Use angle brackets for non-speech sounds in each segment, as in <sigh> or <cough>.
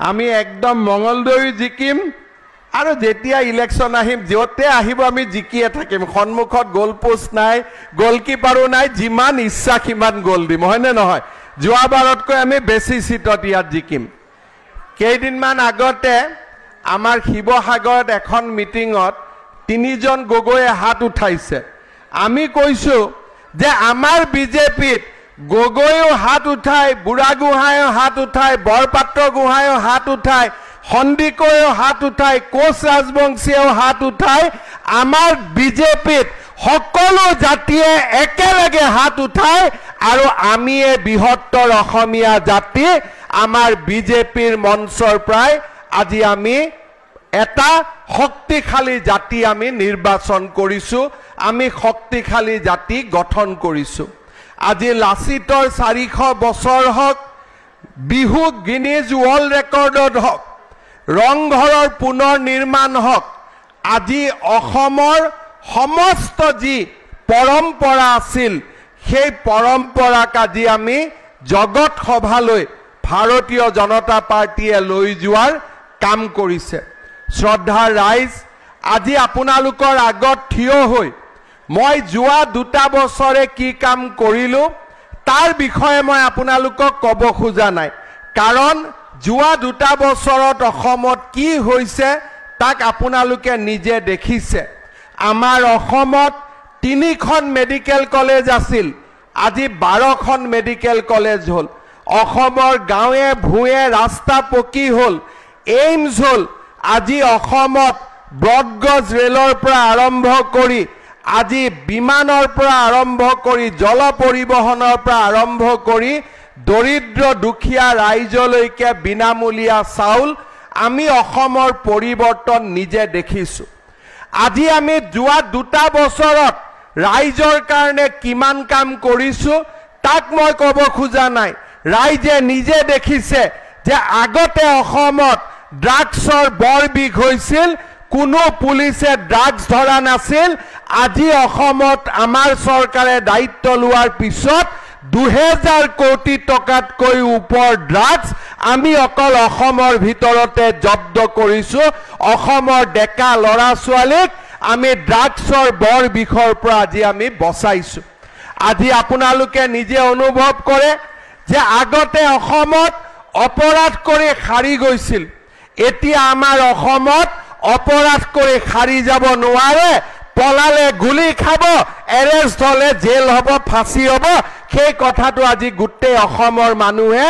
আমি একদম মঙলদৈ জিকিম আৰু যেতিয়া ইলেকশ্যন আহিম য'তে আহিব আমি জিকিয়ে থাকিম। সন্মুখত গ'ল পোষ্ট নাই গ'লকিপাৰো নাই যিমান ইচ্ছা সিমান গ'ল দিম হয়নে নহয়? যোৱাবাৰতকৈ আমি বেছি চিটত ইয়াত জিকিম। কেইদিনমান আগতে আমাৰ শিৱসাগৰত এখন মিটিঙত তিনিজন গগৈয়ে হাত উঠাইছে। আমি কৈছোঁ যে আমাৰ বিজেপিত গগৈও হাত উঠাই বুঢ়াগোহাঁয়েও হাত উঠাই বৰপাত্ৰ গোহাঁয়েও হাত উঠাই সন্দিকৈও হাত উঠাই কোচ ৰাজবংশীয়েও হাত উঠাই আমাৰ বিজেপিত সকলো জাতিয়ে একেলগে হাত উঠাই আৰু আমিয়ে বৃহত্তৰ অসমীয়া জাতি আমাৰ বিজেপিৰ মঞ্চৰ পৰাই আজি আমি এটা শক্তিশালী জাতি আমি নিৰ্বাচন কৰিছোঁ আমি শক্তিশালী জাতি গঠন কৰিছোঁ। আজি লাচিতৰ চাৰিশ বছৰ হওক বিহু গিনিজ ৱৰ্ল্ড ৰেকৰ্ডত হওক ৰংঘৰৰ পুনৰ নিৰ্মাণ হওক আজি অসমৰ সমস্ত যি পৰম্পৰা আছিল সেই পৰম্পৰাক আজি আমি জগত সভালৈ ভাৰতীয় জনতা পাৰ্টীয়ে লৈ যোৱাৰ কাম কৰিছে। শ্ৰদ্ধাৰ ৰাইজ আজি আপোনালোকৰ আগত থিয় হৈ মই যোৱা দুটা বছৰে কি কাম কৰিলোঁ তাৰ বিষয়ে মই আপোনালোকক ক'ব খোজা নাই। কাৰণ যোৱা দুটা বছৰত অসমত কি হৈছে তাক আপোনালোকে নিজে দেখিছে। আমাৰ অসমত তিনিখন মেডিকেল কলেজ আছিল। আজি বাৰখন মেডিকেল কলেজ হ'ল। অসমৰ গাঁৱে ভূঞে ৰাস্তা পকী হ'ল। এইমছ হ'ল আজি অসমত ব্ৰডগজ ৰেলৰ পৰা আৰম্ভ কৰি আজি বিমানৰ পৰা আৰম্ভ কৰি জল পৰিবহণৰ পৰা আৰম্ভ কৰি দৰিদ্ৰ দুখীয়া ৰাইজলৈকে বিনামূলীয়া চাউল আমি অসমৰ পৰিৱৰ্তন নিজে দেখিছোঁ। আজি আমি যোৱা দুটা বছৰত ৰাইজৰ কাৰণে কিমান কাম কৰিছোঁ তাক মই ক'ব খোজা নাই। ৰাইজে নিজে দেখিছে যে আগতে অসমত ড্ৰাগছৰ বৰ বিষ হৈছিল কোনো পুলিচে ড্ৰাগছ ধৰা নাছিল আজি অসমত আমাৰ চৰকাৰে দায়িত্ব লোৱাৰ পিছত দুহেজাৰ কোটি টকাতকৈ ওপৰ ড্ৰাগছ আমি অকল অসমৰ ভিতৰতে জব্দ কৰিছোঁ অসমৰ ডেকা ল'ৰা ছোৱালীক আমি ড্ৰাগছৰ বৰ বিষৰ পৰা আজি আমি বচাইছোঁ। আজি আপোনালোকে নিজে অনুভৱ কৰে যে আগতে অসমত অপৰাধ কৰি সাৰি গৈছিল। এতিয়া আমাৰ অসমত অপৰাধ কৰি সাৰি যাব নোৱাৰে। পলালে গুলি খাব এৰেষ্ট হ'লে জেল হ'ব ফাঁচি হ'ব। সেই কথাটো আজি গোটেই অসমৰ মানুহে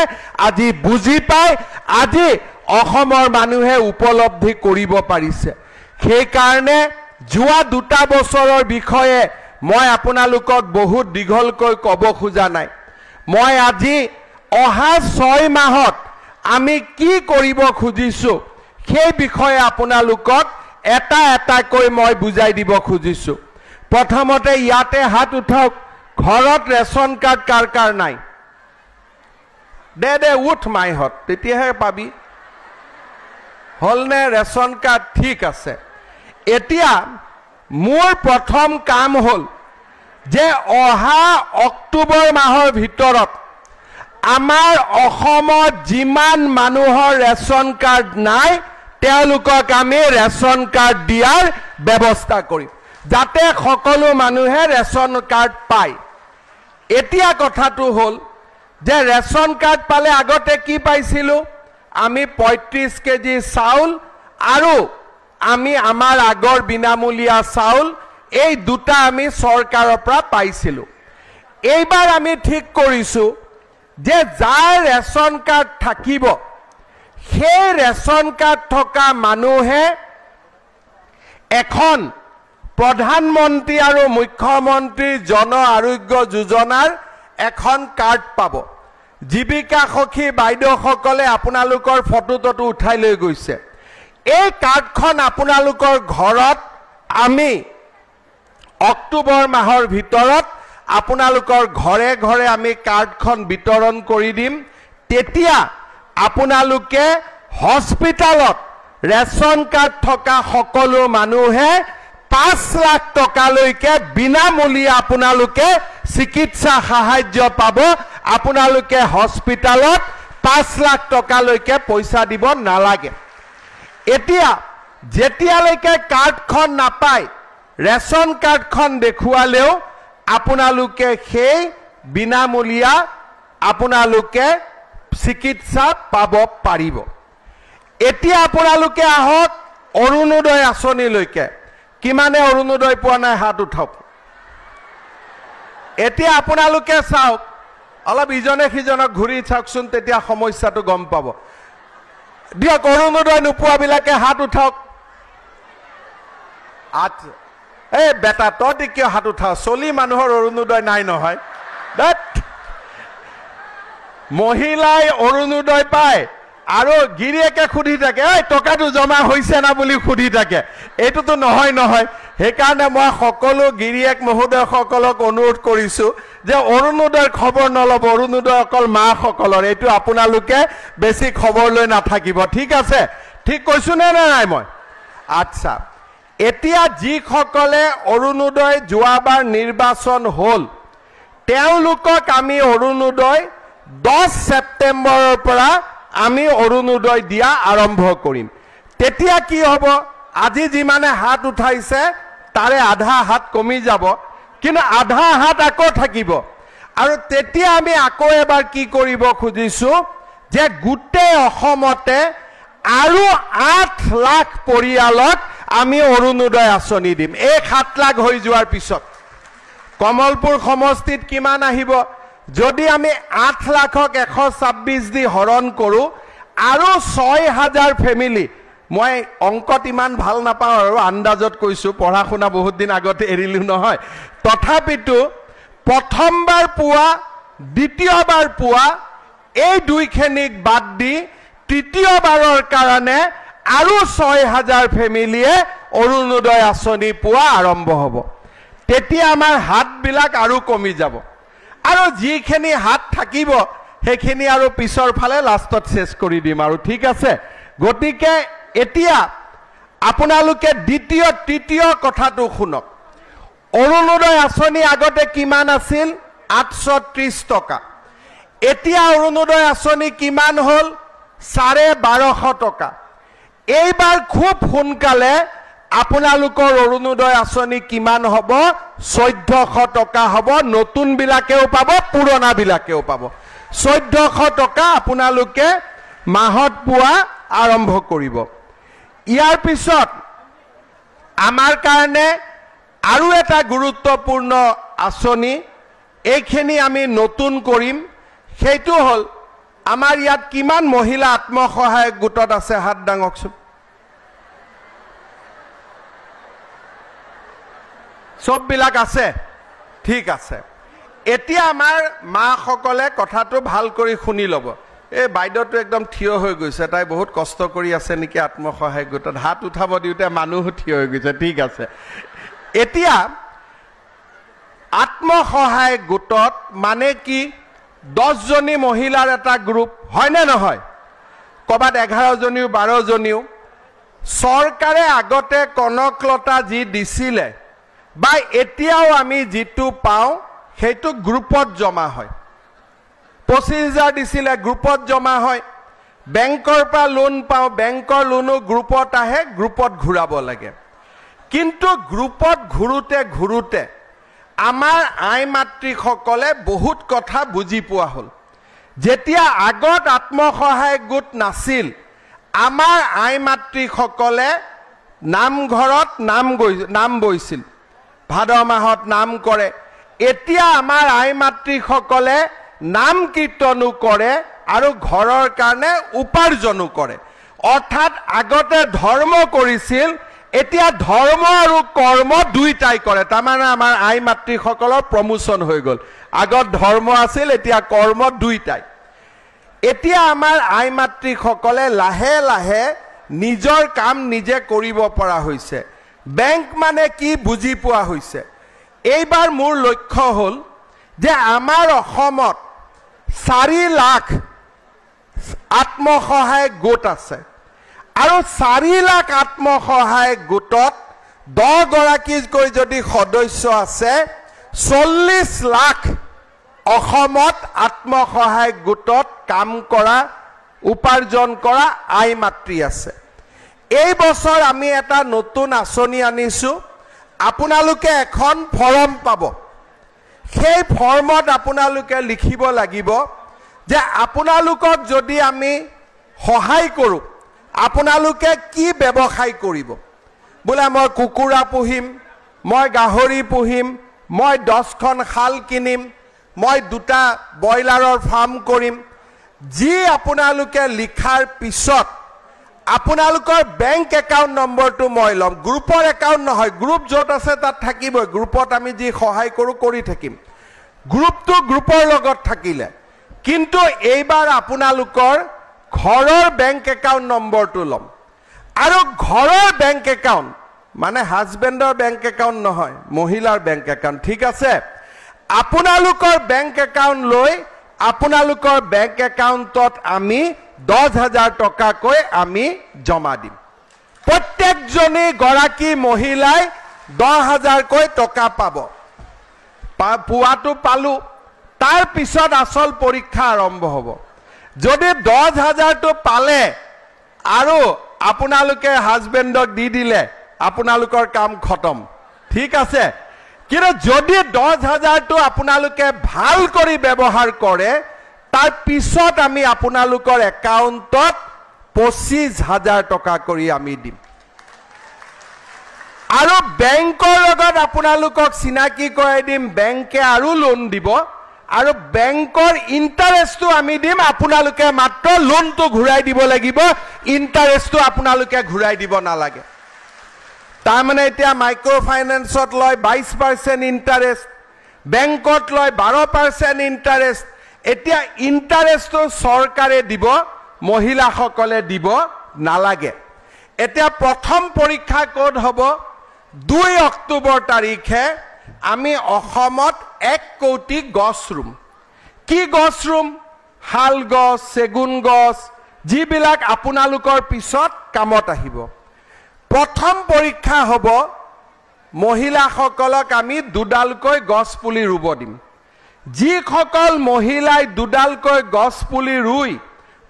আজি বুজি পায় আজি অসমৰ মানুহে উপলব্ধি কৰিব পাৰিছে। সেইকাৰণে যোৱা দুটা বছৰৰ বিষয়ে মই আপোনালোকক বহুত দীঘলকৈ ক'ব খোজা নাই। মই আজি অহা ছয় মাহত আমি কি কৰিব খুজিছোঁ সেই বিষয়ে আপোনালোকক এটা এটাকৈ মই বুজাই দিব খুজিছোঁ। প্ৰথমতে ইয়াতে হাত উঠাওক ঘৰত ৰেচন কাৰ্ড কাৰ কাৰ নাই? দে দে উঠ মাইহঁত তেতিয়াহে পাবি। হ'লনে ৰেচন কাৰ্ড? ঠিক আছে। এতিয়া মোৰ প্ৰথম কাম হ'ল যে অহা অক্টোবৰ মাহৰ ভিতৰত আমাৰ অসমত যিমান মানুহৰ ৰেচন কাৰ্ড নাই তেওঁলোকক আমি ৰেচন কাৰ্ড দিয়াৰ ব্যৱস্থা কৰিম। যাতে সকলো মানুহে ৰেচন কাৰ্ড পায়। এতিয়া কথাটো হ'ল যে ৰেচন কাৰ্ড পালে আগতে কি পাইছিলোঁ? আমি পঁয়ত্ৰিছ কেজি চাউল আৰু আমি আমাৰ আগৰ বিনামূলীয়া চাউল এই দুটা আমি চৰকাৰৰ পৰা পাইছিলোঁ। এইবাৰ আমি ঠিক কৰিছোঁ যে যাৰ ৰেচন কাৰ্ড থাকিব সেই ৰেচন কাৰ্ড থকা মানুহে এখন প্ৰধানমন্ত্ৰী আৰু মুখ্যমন্ত্ৰী জন আৰোগ্য যোজনাৰ এখন কাৰ্ড পাব। জীৱিকা সখী বাইদেউসকলে আপোনালোকৰ ফটো টটো উঠাই লৈ গৈছে। এই কাৰ্ডখন আপোনালোকৰ ঘৰত আমি অক্টোবৰ মাহৰ ভিতৰত আপোনালোকৰ ঘৰে ঘৰে আমি কাৰ্ডখন বিতৰণ কৰি দিম। তেতিয়া আপোনালোকে হস্পিটেলত ৰেচন কাৰ্ড থকা সকলো মানুহে পাঁচ লাখ টকালৈকে বিনামূলীয়া আপোনালোকে চিকিৎসা সাহাৰ্য পাব। আপোনালোকে হস্পিটেলত পাঁচ লাখ টকালৈকে পইচা দিব নালাগে। এতিয়া যেতিয়ালৈকে কাৰ্ডখন নাপায় ৰেচন কাৰ্ডখন দেখুৱালেও আপোনালোকে সেই বিনামূলীয়া আপোনালোকে চিকিৎসা পাব পাৰিব। এতিয়া আপোনালোকে আহক অৰুণোদয় আঁচনিলৈকে। কিমানে অৰুণোদয় পোৱা নাই হাত উঠাওক। এতিয়া আপোনালোকে চাওক অলপ ইজনে সিজনক ঘূৰি চাওকচোন তেতিয়া সমস্যাটো গম পাব। দিয়ক অৰুণোদয় নোপোৱাবিলাকে হাত উঠাওক। আচ্ছা এই বেটা তহঁতি কিয় হাত উঠাও? চলি মানুহৰ অৰুণোদয় নাই নহয়। দেত মহিলাই অৰুণোদয় পায় আৰু গিৰিয়েকে সুধি থাকে এই টকাটো জমা হৈছে না বুলি সুধি থাকে? এইটোতো নহয় নহয়। সেইকাৰণে মই সকলো গিৰিয়েক মহোদয়সকলক অনুৰোধ কৰিছোঁ যে অৰুণোদয়ৰ খবৰ নল'ব অৰুণোদয় অকল মাসকলৰ এইটো আপোনালোকে বেছি খবৰ লৈ নাথাকিব। ঠিক আছে? ঠিক কৈছোঁ নে নাই মই আচ্ছা। এতিয়া যিসকলে অৰুণোদয় যোৱাবাৰ নিৰ্বাচন হ'ল তেওঁলোকক আমি অৰুণোদয় দহ ছেপ্টেম্বৰৰ পৰা আমি অৰুণোদয় দিয়া আৰম্ভ কৰিম। তেতিয়া কি হ'ব? আজি যিমানে হাত উঠাইছে তাৰে আধা হাত কমি যাব। কিন্তু আধা হাত আকৌ থাকিব। আৰু তেতিয়া আমি আকৌ এবাৰ কি কৰিব খুজিছোঁ? যে গোটেই অসমতে আৰু আঠ লাখ পৰিয়ালক আমি অৰুণোদয় আঁচনি দিম। এই সাত লাখ হৈ যোৱাৰ পিছত। কমলপুৰ সমষ্টিত কিমান আহিব? যদি আমি আঠ লাখক এশ ছাব্বিছ দি হৰণ কৰোঁ আৰু ছয় হাজাৰ ফেমিলি মই অংকত ইমান ভাল নাপাওঁ আৰু আন্দাজত কৈছোঁ পঢ়া শুনা বহুত দিন আগতে এৰিলোঁ নহয়। তথাপিতো প্ৰথমবাৰ পোৱা দ্বিতীয়বাৰ পোৱা এই দুইখিনিক বাদ দি তৃতীয়বাৰৰ কাৰণে আৰু ছয় হাজাৰ ফেমিলিয়ে অৰুণোদয় আঁচনি পোৱা আৰম্ভ হ'ব। তেতিয়া আমাৰ হাতবিলাক আৰু কমি যাব। আৰু যিখিনি হাত থাকিব সেইখিনি আৰু পিছৰ ফালে লাষ্টত চেছ কৰি দিম আৰু ঠিক আছে। গতিকে এতিয়া আপোনালোকে দ্বিতীয় তৃতীয় কথাটো শুনক। অৰুণোদয় আঁচনি আগতে কিমান আছিল? আঠশ ত্ৰিছ টকা। এতিয়া অৰুণোদয় আঁচনি কিমান হ'ল? চাৰে বাৰশ টকা। এইবাৰ খুব সোনকালে আপোনালোকৰ অৰুণোদয় আঁচনি কিমান হ'ব? চৈধ্যশ টকা হ'ব। নতুনবিলাকেও পাব পুৰণাবিলাকেও পাব। চৈধ্যশ টকা আপোনালোকে মাহত পোৱা আৰম্ভ কৰিব। ইয়াৰ পিছত আমাৰ কাৰণে আৰু এটা গুৰুত্বপূৰ্ণ আঁচনি এইখিনি আমি নতুন কৰিম। সেইটো হ'ল আমাৰ ইয়াত কিমান মহিলা আত্মসহায়ক গোটত আছে হাত দাঙকচোন চববিলাক আছে। ঠিক আছে। এতিয়া আমাৰ মাসকলে কথাটো ভাল কৰি শুনি ল'ব। এই বাইদেউটো একদম থিয় হৈ গৈছে। তাই বহুত কষ্ট কৰি আছে নেকি আত্মসহায়ক গোটত। হাত উঠাব দিওঁতে মানুহো থিয় হৈ গৈছে। ঠিক আছে। এতিয়া আত্মসহায়ক গোটত মানে কি? দহজনী মহিলাৰ এটা গ্ৰুপ হয়নে নহয়? ক'ৰবাত এঘাৰজনীও বাৰজনীও। চৰকাৰে আগতে কনকলতা যি দিছিলে বা এতিয়াও আমি যিটো পাওঁ সেইটো গ্ৰুপত জমা হয়। পঁচিছ হাজাৰ দিছিলে গ্ৰুপত জমা হয়। বেংকৰ পৰা লোন পাওঁ বেংকৰ লোনো গ্ৰুপত আহে গ্ৰুপত ঘূৰাব লাগে। কিন্তু গ্ৰুপত ঘূৰোতে ঘূৰোতে আমাৰ আই মাতৃসকলে বহুত কথা বুজি পোৱা হ'ল। যেতিয়া আগত আত্মসহায়ক গোট নাছিল আমাৰ আই মাতৃসকলে নামঘৰত নাম গৈ নাম বৈছিল। ভাদ মাহত নাম কৰে। এতিয়া আমাৰ আই মাতৃসকলে নাম কীৰ্তনো কৰে আৰু ঘৰৰ কাৰণে উপাৰ্জনো কৰে। অৰ্থাৎ আগতে ধৰ্ম কৰিছিল এতিয়া ধৰ্ম আৰু কৰ্ম দুইটাই কৰে। তাৰমানে আমাৰ আই মাতৃসকলৰ প্ৰমোচন হৈ গ'ল। আগত ধৰ্ম আছিল এতিয়া কৰ্ম দুইটাই। এতিয়া আমাৰ আই মাতৃসকলে লাহে লাহে নিজৰ কাম নিজে কৰিব পৰা হৈছে। বেংক মানে কি বুজি পোৱা হৈছে? এইবাৰ মোৰ লক্ষ্য হ'ল যে আমাৰ অসমত চাৰি লাখ আত্মসহায়ক গোট আছে। আৰু চাৰি লাখ আত্মসহায়ক গোটত দহগৰাকীকৈ যদি সদস্য আছে চল্লিছ লাখ অসমত আত্মসহায়ক গোটত কাম কৰা উপাৰ্জন কৰা আই মাতৃ আছে। এই বছৰ আমি এটা নতুন আঁচনি আনিছোঁ। আপোনালোকে এখন ফৰ্ম পাব। সেই ফৰ্মত আপোনালোকে লিখিব লাগিব যে আপোনালোকক যদি আমি সহায় কৰোঁ আপোনালোকে কি ব্যৱসায় কৰিব? বোলে মই কুকুৰা পুহিম মই গাহৰি পুহিম মই দহখন শাল কিনিম মই দুটা ব্ৰইলাৰৰ ফাৰ্ম কৰিম। যি আপোনালোকে লিখাৰ পিছত আপোনালোকৰ বেংক একাউণ্ট নম্বৰটো মই ল'ম। গ্ৰুপৰ একাউণ্ট নহয় গ্ৰুপ য'ত আছে তাত থাকিবই। গ্ৰুপত আমি যি সহায় কৰোঁ কৰি থাকিম। গ্ৰুপটো গ্ৰুপৰ লগত থাকিলে। কিন্তু এইবাৰ আপোনালোকৰ ঘৰৰ বেংক একাউণ্ট নম্বৰটো ল'ম। আৰু ঘৰৰ বেংক একাউণ্ট মানে হাজবেণ্ডৰ বেংক একাউণ্ট নহয় মহিলাৰ বেংক একাউণ্ট ঠিক আছে? আপোনালোকৰ বেংক একাউণ্ট লৈ আপোনালোকৰ বেংক একাউণ্টত আমি দহ হাজাৰ টকাকৈ আমি জমা দিম। প্ৰত্যেকজনী গৰাকী মহিলাই দহ হাজাৰকৈ টকা পাব। পোৱাটো পালোঁ। তাৰ পিছত আচল পৰীক্ষা আৰম্ভ হ'ব। যদি দহ হাজাৰটো পালে আৰু আপোনালোকে হাজবেণ্ডক দি দিলে আপোনালোকৰ কাম খতম। ঠিক আছে? কিন্তু যদি দহ হাজাৰটো আপোনালোকে ভাল কৰি ব্যৱহাৰ কৰে তাৰ পিছত আমি আপোনালোকৰ একাউণ্টত পঁচিছ হাজাৰ টকা কৰি আমি দিম। আৰু বেংকৰ লগত আপোনালোকক চিনাকি কৰাই দিম বেংকে আৰু লোন দিব আৰু বেংকৰ ইণ্টাৰেষ্টটো আমি দিম আপোনালোকে মাত্ৰ লোনটো ঘূৰাই দিব লাগিব ইণ্টাৰেষ্টটো আপোনালোকে ঘূৰাই দিব নালাগে। তাৰমানে এতিয়া মাইক্ৰ' ফাইনেন্সত লয় বাইছ পাৰ্চেণ্ট ইণ্টাৰেষ্ট বেংকত লয় বাৰ পাৰ্চেণ্ট ইণ্টাৰেষ্ট এতিয়া ইণ্টাৰেষ্টটো চৰকাৰে দিব মহিলাসকলে দিব নালাগে। এতিয়া প্ৰথম পৰীক্ষা ক'ত হ'ব? দুই অক্টোবৰ তাৰিখে আমি অসমত এক কৌটি গছ ৰুম। কি গছ ৰুম? শাল গছ চেগুন গছ যিবিলাক আপোনালোকৰ পিছত কামত আহিব। প্ৰথম পৰীক্ষা হ'ব মহিলাসকলক আমি দুডালকৈ গছ পুলি ৰুব দিম। যিসকল মহিলাই দুডালকৈ গছ পুলি ৰুই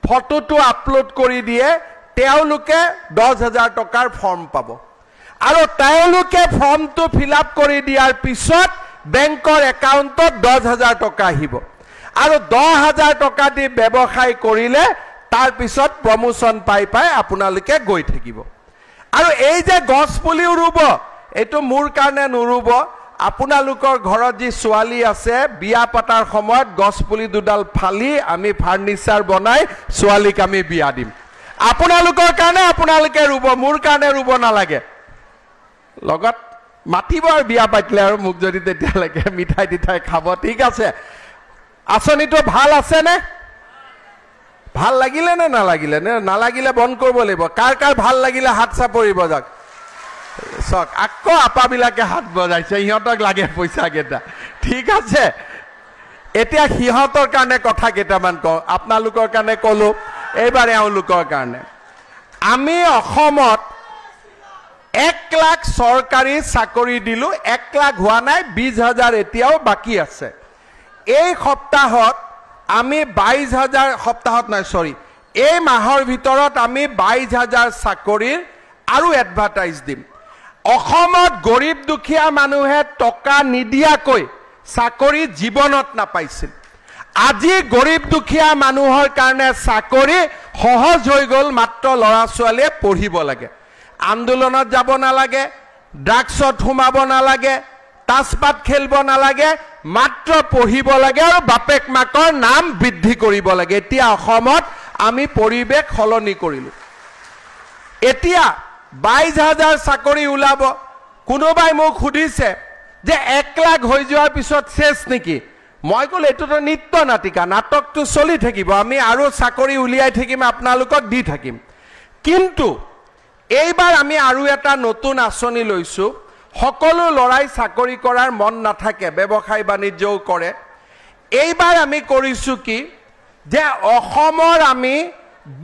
ফটোটো আপলোড কৰি দিয়ে তেওঁলোকে দহ হাজাৰ টকাৰ ফৰ্ম পাব। আৰু তেওঁলোকে ফৰ্মটো ফিল আপ কৰি দিয়াৰ পিছত বেংকৰ একাউণ্টত দহ হাজাৰ টকা আহিব। আৰু দহ হাজাৰ টকা দি ব্যৱসায় কৰিলে তাৰপিছত প্ৰমোশ্যন পাই পাই আপোনালোকে গৈ থাকিব। আৰু এই যে গছ পুলিও ৰুব এইটো মোৰ কাৰণে নুৰুব আপোনালোকৰ ঘৰত যি ছোৱালী আছে বিয়া পতাৰ সময়ত গছ পুলি দুডাল ফালি আমি ফাৰ্নিচাৰ বনাই ছোৱালীক আমি বিয়া দিম। আপোনালোকৰ কাৰণে আপোনালোকে ৰুব মোৰ কাৰণে ৰুব নালাগে। লগত মাতিব আৰু বিয়া পাতিলে আৰু মোক যদি তেতিয়ালৈকে মিঠাই তিঠাই খাব ঠিক আছে। আঁচনিটো ভাল আছেনে? ভাল লাগিলে নে নালাগিলে? নে নালাগিলে বন্ধ কৰিব লাগিব? কাৰ কাৰ ভাল লাগিলে হাত চাপৰিব যাওক? চাওক আকৌ আপাবিলাকে হাত বজাইছে সিহঁতক লাগে পইচা কেইটা। ঠিক আছে? এতিয়া সিহঁতৰ কাৰণে কথা কেইটামান কওঁ। আপোনালোকৰ কাৰণে ক'লো এইবাৰ এওঁলোকৰ কাৰণে। আমি অসমত এক লাখ চৰকাৰী চাকৰি দিলোঁ এক লাখ হোৱা নাই বিছ হাজাৰ এতিয়াও বাকী আছে। এই সপ্তাহত আমি বাইছ হাজাৰ সপ্তাহত নহয় চৰি এই মাহৰ ভিতৰত আমি বাইছ হাজাৰ চাকৰিৰ আৰু এডভাৰটাইজ দিম। অসমত গৰীব দুখীয়া মানুহে টকা নিদিয়াকৈ চাকৰি জীৱনত নাপাইছিল। আজি গৰীব দুখীয়া মানুহৰ কাৰণে চাকৰি সহজ হৈ গ'ল মাত্ৰ ল'ৰা ছোৱালীয়ে পঢ়িব লাগে। আন্দোলনত যাব নালাগে ড্ৰাগছত সোমাব নালাগে তাচপাত খেলিব নালাগে মাত্ৰ পঢ়িব লাগে আৰু বাপেক মাকৰ নাম বৃদ্ধি কৰিব লাগে। এতিয়া অসমত আমি পৰিৱেশ সলনি কৰিলোঁ। এতিয়া বাইছ হাজাৰ চাকৰি ওলাব। কোনোবাই মোক সুধিছে যে এক লাখ হৈ যোৱাৰ পিছত চেচ নেকি? মই ক'লো এইটোতো নৃত্য নাটিকা নাটকটো চলি থাকিব। আমি আৰু চাকৰি উলিয়াই থাকিম আপোনালোকক দি থাকিম। কিন্তু এইবাৰ আমি আৰু এটা নতুন আঁচনি লৈছোঁ। সকলো ল'ৰাই চাকৰি কৰাৰ মন নাথাকে ব্যৱসায় বাণিজ্যও কৰে। এইবাৰ আমি কৰিছোঁ কি? যে অসমৰ আমি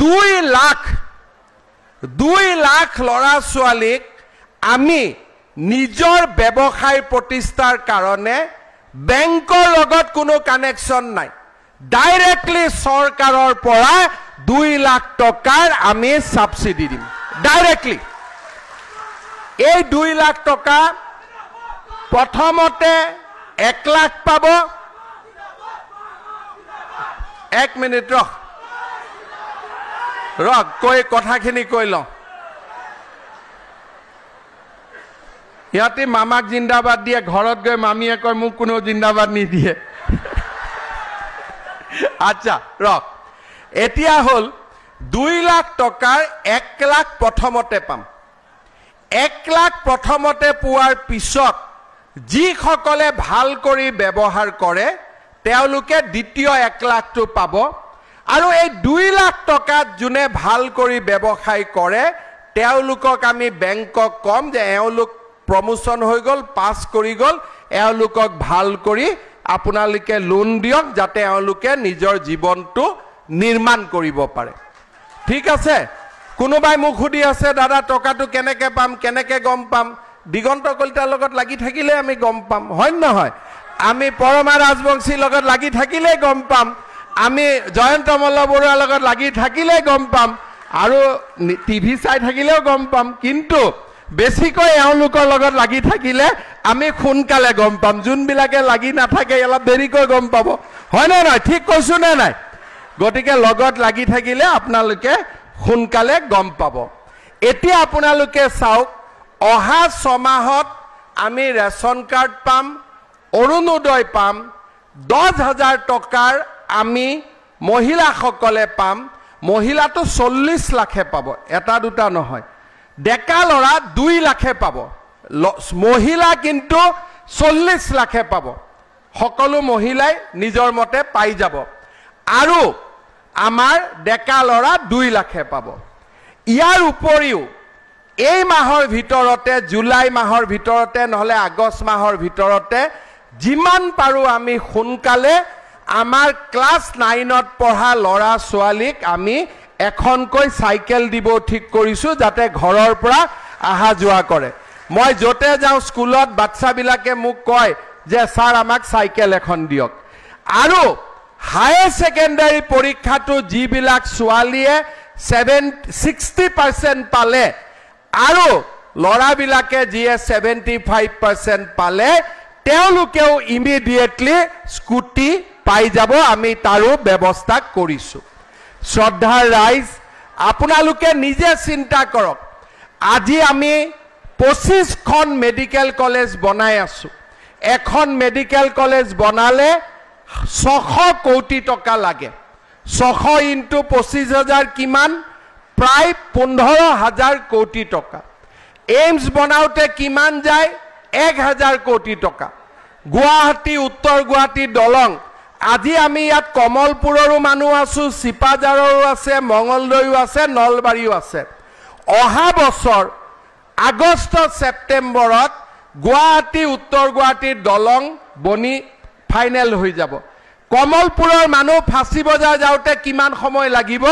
দুই লাখ দুই লাখ ল'ৰা ছোৱালীক আমি নিজৰ ব্যৱসায় প্ৰতিষ্ঠাৰ কাৰণে বেংকৰ লগত কোনো কানেকশ্যন নাই। ডাইৰেক্টলি চৰকাৰৰ পৰা দুই লাখ টকাৰ আমি ছাবচিডি দিম। ডাইৰেক্টলি এই দুই লাখ টকা প্ৰথমতে এক লাখ পাব। এক মিনিট ৰহ। ৰহ কৈ কথাখিনি কৈ লওঁ। সিহঁতি মামাক জিন্দাবাদ দিয়ে ঘৰত গৈ মামীয়ে কয় মোক কোনো জিন্দাবাদ নিদিয়ে। <laughs> আচ্ছা ৰহ এতিয়া হ'ল দুই লাখ টকাৰ এক লাখ প্ৰথমতে পাম। এক লাখ প্ৰথমতে পোৱাৰ পিছত যিসকলে ভাল কৰি ব্যৱহাৰ কৰে তেওঁলোকে দ্বিতীয় এক লাখটো পাব। আৰু এই দুই লাখ টকাত যোনে ভাল কৰি ব্যৱসায় কৰে তেওঁলোকক আমি বেংকক ক'ম যে এওঁলোক প্ৰমোশ্যন হৈ গ'ল পাছ কৰি গ'ল এওঁলোকক ভাল কৰি আপোনালোকে লোন দিয়ক যাতে এওঁলোকে নিজৰ জীৱনটো নিৰ্মাণ কৰিব পাৰে। ঠিক আছে? কোনোবাই মোক সুধি আছে দাদা টকাটো কেনেকে পাম কেনেকে গম পাম? দিগন্ত কলিতাৰ লগত লাগি থাকিলে আমি গম পাম হয় নহয়? আমি পৰমা ৰাজবংশীৰ লগত লাগি থাকিলেই গম পাম। আমি জয়ন্ত মল্ল বৰুৱাৰ লগত লাগি থাকিলেই গম পাম আৰু টিভি চাই থাকিলেও গম পাম। কিন্তু বেছিকৈ এওঁলোকৰ লগত লাগি থাকিলে আমি সোনকালে গম পাম। যোনবিলাকে লাগি নাথাকে অলপ দেৰিকৈ গম পাব। হয়নে নহয়? ঠিক কৈছো নে নাই? গতিকে লগত লাগি থাকিলে আপোনালোকে সোনকালে গম পাব। এতিয়া আপোনালোকে চাওক অহা ছমাহত আমি ৰেচন কাৰ্ড পাম অৰুণোদয় পাম দহ হাজাৰ টকাৰ আমি মহিলাসকলে পাম মহিলাটো চল্লিছ লাখে পাব। এটা দুটা নহয়। ডেকা ল'ৰা দুই লাখে পাব। মহিলা কিন্তু চল্লিছ লাখে পাব। সকলো মহিলাই নিজৰ মতে পাই যাব। আৰু আমাৰ ডেকা ল'ৰা দুই লাখে পাব। ইয়াৰ উপৰিও এই মাহৰ ভিতৰতে জুলাই মাহৰ ভিতৰতে নহ'লে আগষ্ট মাহৰ ভিতৰতে যিমান পাৰোঁ আমি সোনকালে আমাৰ ক্লাছ নাইনত পঢ়া ল'ৰা ছোৱালীক আমি এখনকৈ চাইকেল দিব ঠিক কৰিছোঁ যাতে ঘৰৰ পৰা অহা যোৱা কৰে। মই য'তে যাওঁ স্কুলত বাচ্ছাবিলাকে মোক কয় যে ছাৰ আমাক চাইকেল এখন দিয়ক। আৰু হায়াৰ ছেকেণ্ডাৰী পৰীক্ষাটো যিবিলাক ছোৱালীয়ে ছেভেন ছিক্সটি পাৰ্চেণ্ট পালে আৰু ল'ৰাবিলাকে যিয়ে ছেভেণ্টি ফাইভ পাৰ্চেণ্ট পালে তেওঁলোকেও ইমিডিয়েটলি স্কুটি পাই যাব আমি তাৰো ব্যৱস্থা কৰিছোঁ। শ্ৰদ্ধাৰ ৰাইজ আপোনালোকে নিজে চিন্তা কৰক। আজি আমি পঁচিছখন মেডিকেল কলেজ বনাই আছোঁ। এখন মেডিকেল কলেজ বনালে ছশ কোটি টকা লাগে। ছশ ইনটু পঁচিছ হাজাৰ কিমান? প্ৰায় পোন্ধৰ হাজাৰ কোটি টকা। এইমছ বনাওঁতে কিমান যায়? এক হাজাৰ কোটি টকা। গুৱাহাটী উত্তৰ গুৱাহাটী দলং আজি আমি ইয়াত কমলপুৰৰো মানুহ আছোঁ চিপাঝাৰৰো আছে মঙলদৈও আছে নলবাৰীও আছে। অহা বছৰ আগষ্ট ছেপ্টেম্বৰত গুৱাহাটী উত্তৰ গুৱাহাটীৰ দলং বনি ফাইনেল হৈ যাব। কমলপুৰৰ মানুহ ফাঁচী বজাৰ যাওঁতে কিমান সময় লাগিব?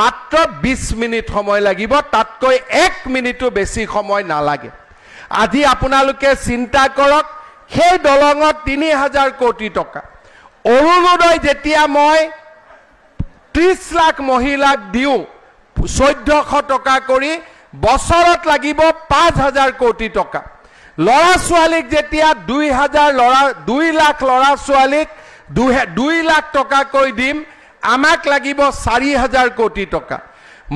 মাত্ৰ বিছ মিনিট সময় লাগিব তাতকৈ এক মিনিটো বেছি সময় নালাগে। আজি আপোনালোকে চিন্তা কৰক সেই দলঙত তিনি হাজাৰ কোটি টকা। অৰুণোদয় যেতিয়া মই ত্ৰিছ লাখ মহিলাক দিওঁ চৈধ্যশ টকা কৰি বছৰত লাগিব পাঁচ হাজাৰ কোটি টকা। ল'ৰা ছোৱালীক যেতিয়া দুই হাজাৰ ল'ৰা দুই লাখ ল'ৰা ছোৱালীক দুহে দুই লাখ টকাকৈ দিম আমাক লাগিব চাৰি হাজাৰ কোটি টকা।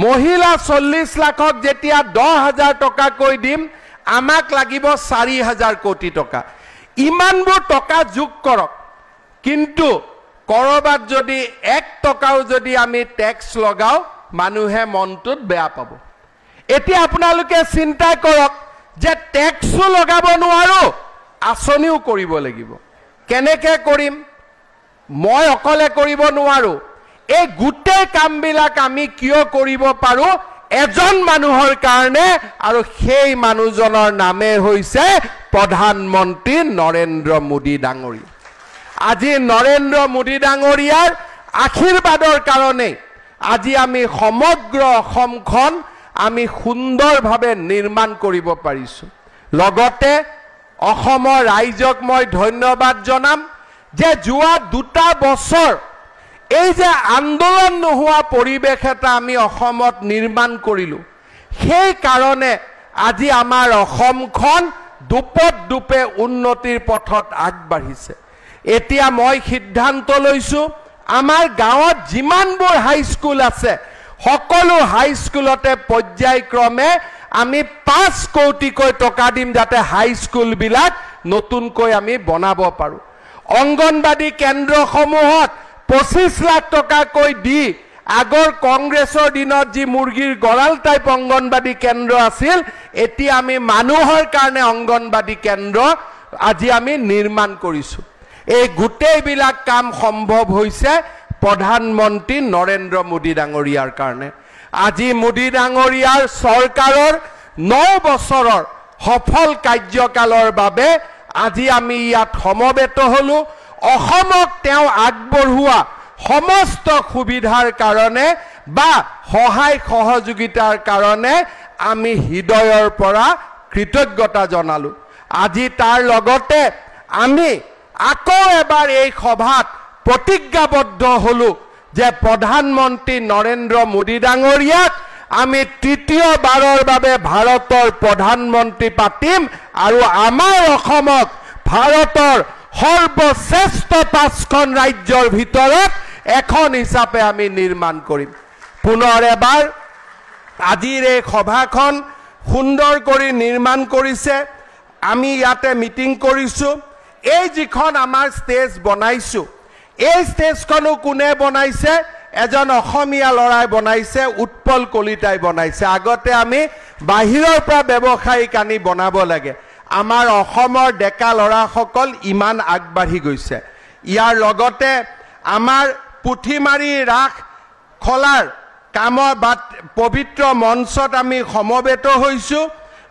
মহিলা চল্লিছ লাখক যেতিয়া দহ হাজাৰ টকাকৈ দিম আমাক লাগিব চাৰি হাজাৰ কোটি টকা। ইমানবোৰ টকা যোগ কৰক। কিন্তু ক'ৰবাত যদি এক টকাও যদি আমি টেক্স লগাওঁ মানুহে মনটোত বেয়া পাব। এতিয়া আপোনালোকে চিন্তা কৰক যে টেক্সো লগাব নোৱাৰো আঁচনিও কৰিব লাগিব। কেনেকে কৰিম? মই অকলে কৰিব নোৱাৰো। এই গোটেই কামবিলাক আমি কিয় কৰিব পাৰো? এজন মানুহৰ কাৰণে আৰু সেই মানুহজনৰ নামে হৈছে প্ৰধানমন্ত্ৰী নৰেন্দ্ৰ মোদী ডাঙৰীয়া। আজি নৰেন্দ্ৰ মোদী ডাঙৰীয়াৰ আশীৰ্বাদৰ কাৰণে আজি আমি সমগ্ৰ অসমখন আমি সুন্দৰভাৱে নিৰ্মাণ কৰিব পাৰিছোঁ। লগতে অসমৰ ৰাইজক মই ধন্যবাদ জনাম যে যোৱা দুটা বছৰ এই যে আন্দোলন নোহোৱা পৰিৱেশ এটা আমি অসমত নিৰ্মাণ কৰিলোঁ সেইকাৰণে আজি আমাৰ অসমখন দুপত দুপে উন্নতিৰ পথত আগবাঢ়িছে। এতিয়া মই সিদ্ধান্ত লৈছোঁ আমাৰ গাঁৱত যিমানবোৰ হাইস্কুল আছে সকলো হাইস্কুলতে পৰ্যায়ক্ৰমে আমি পাঁচ কোটিকৈ টকা দিম যাতে হাইস্কুলবিলাক নতুনকৈ আমি বনাব পাৰোঁ। অংগনবাদী কেন্দ্ৰসমূহত পঁচিছ লাখ টকাকৈ দি আগৰ কংগ্ৰেছৰ দিনত যি মুৰ্গীৰ গঁৰাল টাইপ অংগনবাদী কেন্দ্ৰ আছিল এতিয়া আমি মানুহৰ কাৰণে অংগনবাদী কেন্দ্ৰ আজি আমি নিৰ্মাণ কৰিছোঁ। এই গোটেইবিলাক কাম সম্ভৱ হৈছে প্ৰধানমন্ত্ৰী নৰেন্দ্ৰ মোদী ডাঙৰীয়াৰ কাৰণে। আজি মোদী ডাঙৰীয়াৰ চৰকাৰৰ ন বছৰৰ সফল কাৰ্যকালৰ বাবে আজি আমি ইয়াত সমবেত হ'লোঁ। অসমক তেওঁ আগবঢ়োৱা সমস্ত সুবিধাৰ কাৰণে বা সহায় সহযোগিতাৰ কাৰণে আমি হৃদয়ৰ পৰা কৃতজ্ঞতা জনালোঁ। আজি তাৰ লগতে আমি আকৌ এবাৰ এই সভাত প্ৰতিজ্ঞাবদ্ধ হ'লোঁ যে প্ৰধানমন্ত্ৰী নৰেন্দ্ৰ মোদী ডাঙৰীয়াক আমি তৃতীয়বাৰৰ বাবে ভাৰতৰ প্ৰধানমন্ত্ৰী পাতিম আৰু আমাৰ অসমক ভাৰতৰ সৰ্বশ্ৰেষ্ঠ পাঁচখন ৰাজ্যৰ ভিতৰত এখন হিচাপে আমি নিৰ্মাণ কৰিম। পুনৰ এবাৰ আজিৰ এই সভাখন সুন্দৰ কৰি নিৰ্মাণ কৰিছে। আমি ইয়াতে মিটিং কৰিছোঁ। এই যিখন আমাৰ ষ্টেজ বনাইছোঁ এই ষ্টেজখনো কোনে বনাইছে? এজন অসমীয়া ল'ৰাই বনাইছে উৎপল কলিতাই বনাইছে। আগতে আমি বাহিৰৰ পৰা ব্যৱসায়িক আনি বনাব লাগে। আমাৰ অসমৰ ডেকা ল'ৰাসকল ইমান আগবাঢ়ি গৈছে। ইয়াৰ লগতে আমাৰ পুথিমাৰী ৰাস খলাৰ কামৰ বাট পবিত্ৰ মঞ্চত আমি সমবেত হৈছোঁ।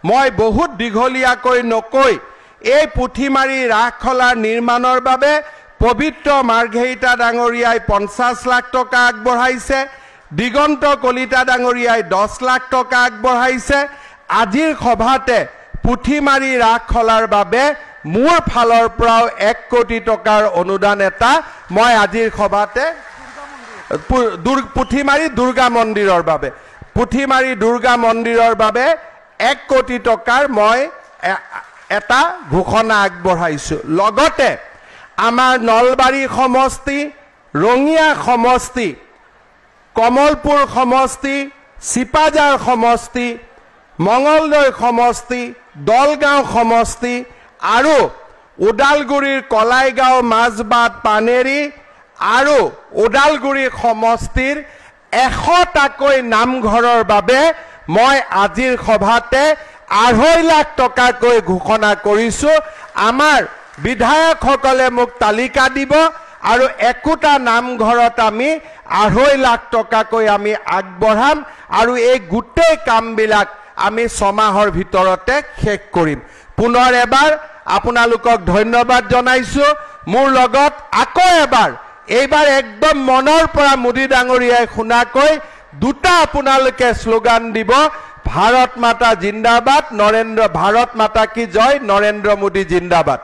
মই বহুত দীঘলীয়াকৈ নকৈ এই পুথিমাৰী ৰাসখলাৰ নিৰ্মাণৰ বাবে পবিত্ৰ মাৰ্ঘেৰিটা ডাঙৰীয়াই পঞ্চাছ লাখ টকা আগবঢ়াইছে দিগন্ত কলিতা ডাঙৰীয়াই দহ লাখ টকা আগবঢ়াইছে। আজিৰ সভাতে পুথিমাৰী ৰাসখলাৰ বাবে মোৰ ফালৰ পৰাও এক কোটি টকাৰ অনুদান এটা মই আজিৰ সভাতে পুথিমাৰী দুৰ্গা মন্দিৰৰ বাবে পুথিমাৰী দুৰ্গা মন্দিৰৰ বাবে এক কোটি টকাৰ মই এটা ঘোষণা আগবঢ়াইছোঁ। লগতে আমাৰ নলবাৰী সমষ্টি ৰঙিয়া সমষ্টি কমলপুৰ সমষ্টি চিপাজাৰ সমষ্টি মঙলদৈ সমষ্টি দলগাঁও সমষ্টি আৰু ওদালগুৰিৰ কলাইগাঁও মাজবাট পানেৰী আৰু ওদালগুৰি সমষ্টিৰ এশটাকৈ নামঘৰৰ বাবে মই আজিৰ সভাতে আঢ়ৈ লাখ টকাকৈ ঘোষণা কৰিছোঁ। আমাৰ বিধায়কসকলে মোক তালিকা দিব আৰু একোটা নামঘৰত আমি আঢ়ৈ লাখ টকাকৈ আমি আগবঢ়াম আৰু এই গোটেই কামবিলাক আমি ছমাহৰ ভিতৰতে শেষ কৰিম। পুনৰ এবাৰ আপোনালোকক ধন্যবাদ জনাইছোঁ। মোৰ লগত আকৌ এবাৰ এইবাৰ একদম মনৰ পৰা মোদী ডাঙৰীয়াই শুনাকৈ দুটা আপোনালোকে শ্লোগান দিব। ভাৰত মাতা জিন্দাবাদ নৰেন্দ্ৰ ভাৰত মাতা কি জয় নৰেন্দ্ৰ মোদী জিন্দাবাদ।